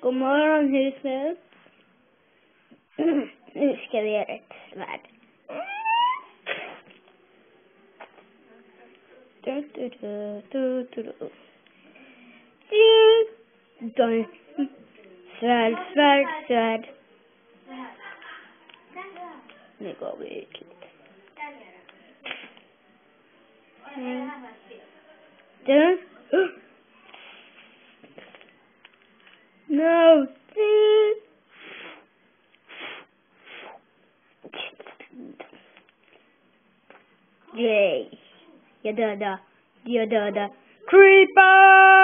God morgon huset. Nu ska vi göra ett svärd. Du, du, du, Svärd, svärd, svärd. Nu går vi ut lite. Du. No. Yay. Yeah, da, da. Yeah, da, da. Creeper!